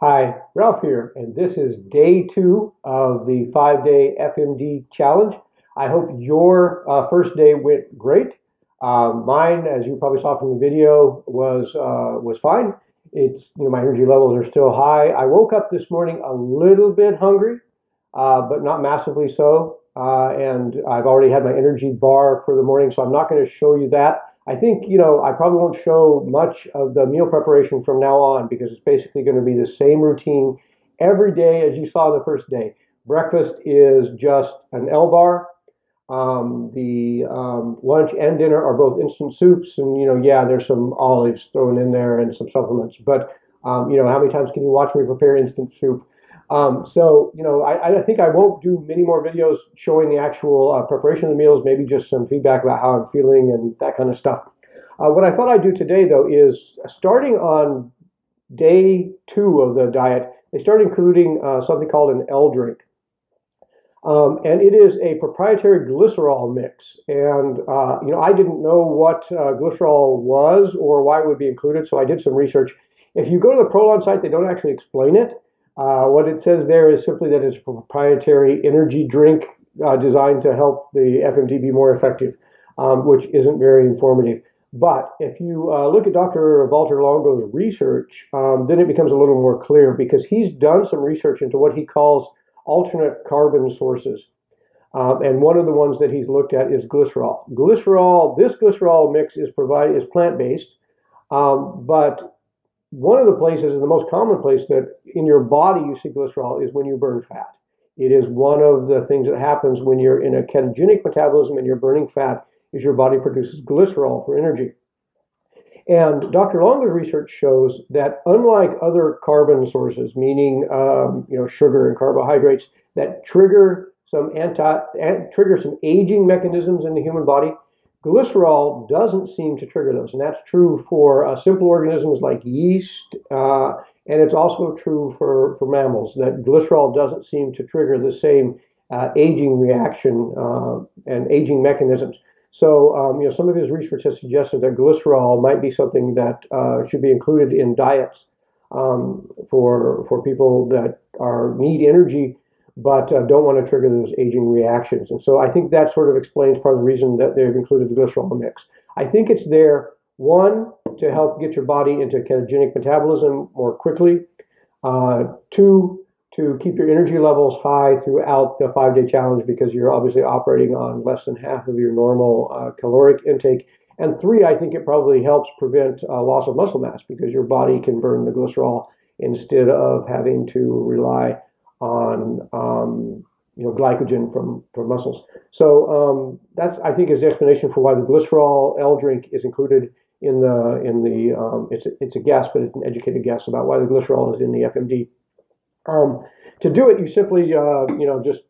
Hi, Ralph here, and this is day two of the five day FMD challenge. I hope your uh, first day went great. Uh, mine, as you probably saw from the video, was uh, was fine. It's you know my energy levels are still high. I woke up this morning a little bit hungry, uh, but not massively so. Uh, and I've already had my energy bar for the morning, so I'm not going to show you that. I think, you know, I probably won't show much of the meal preparation from now on because it's basically going to be the same routine every day as you saw the first day. Breakfast is just an L bar. Um, the um, lunch and dinner are both instant soups, and you know, yeah, there's some olives thrown in there and some supplements. But um, you know, how many times can you watch me prepare instant soup? Um, so, you know, I, I, think I won't do many more videos showing the actual uh, preparation of the meals, maybe just some feedback about how I'm feeling and that kind of stuff. Uh, what I thought I'd do today, though, is starting on day two of the diet, they start including uh, something called an L drink. Um, and it is a proprietary glycerol mix. And, uh, you know, I didn't know what uh, glycerol was or why it would be included, so I did some research. If you go to the Prolon site, they don't actually explain it. Uh, what it says there is simply that it's a proprietary energy drink uh, designed to help the FMD be more effective, um, which isn't very informative. But if you uh, look at Dr. Valter Longo's research, um, then it becomes a little more clear because he's done some research into what he calls alternate carbon sources. Um, and one of the ones that he's looked at is glycerol. Glycerol, this glycerol mix is provided is plant-based, um, but one of the places, and the most common place that in your body you see glycerol is when you burn fat. It is one of the things that happens when you're in a ketogenic metabolism and you're burning fat is your body produces glycerol for energy. And Dr. Longo's research shows that unlike other carbon sources, meaning um, you know sugar and carbohydrates that trigger some anti trigger some aging mechanisms in the human body, Glycerol doesn't seem to trigger those, and that's true for uh, simple organisms like yeast, uh, and it's also true for, for mammals, that glycerol doesn't seem to trigger the same uh, aging reaction uh, and aging mechanisms. So, um, you know, some of his research has suggested that glycerol might be something that uh, should be included in diets um, for, for people that are need energy but uh, don't want to trigger those aging reactions. And so I think that sort of explains part of the reason that they've included the glycerol mix. I think it's there, one, to help get your body into ketogenic metabolism more quickly, uh, two, to keep your energy levels high throughout the five day challenge because you're obviously operating on less than half of your normal uh, caloric intake. And three, I think it probably helps prevent uh, loss of muscle mass because your body can burn the glycerol instead of having to rely on um, you know glycogen from from muscles. So um, that's I think is the explanation for why the glycerol L drink is included in the in the um, it's it's a guess, but it's an educated guess about why the glycerol is in the FMD. Um, to do it, you simply uh, you know just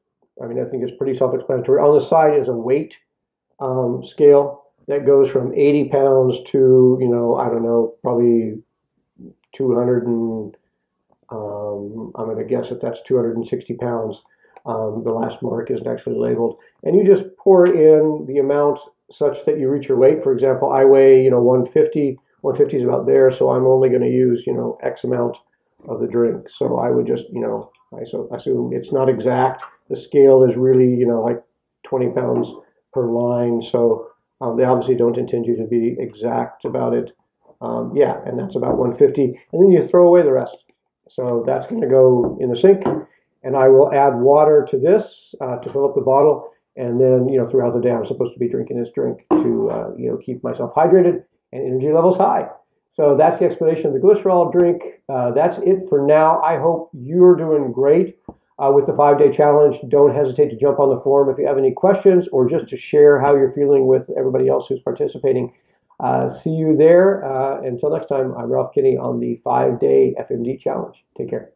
I mean I think it's pretty self-explanatory. On the side is a weight um, scale that goes from 80 pounds to you know I don't know probably 200 and um, I'm going to guess that that's 260 pounds. Um, the last mark isn't actually labeled. And you just pour in the amount such that you reach your weight. For example, I weigh, you know, 150. 150 is about there, so I'm only going to use, you know, X amount of the drink. So I would just, you know, I so assume it's not exact. The scale is really, you know, like 20 pounds per line. So um, they obviously don't intend you to be exact about it. Um, yeah, and that's about 150. And then you throw away the rest. So that's going to go in the sink. And I will add water to this uh, to fill up the bottle. And then, you know, throughout the day, I'm supposed to be drinking this drink to, uh, you know, keep myself hydrated and energy levels high. So that's the explanation of the glycerol drink. Uh, that's it for now. I hope you're doing great uh, with the five day challenge. Don't hesitate to jump on the forum if you have any questions or just to share how you're feeling with everybody else who's participating. Uh, see you there. Uh, until next time, I'm Ralph Kinney on the five day FMD challenge. Take care.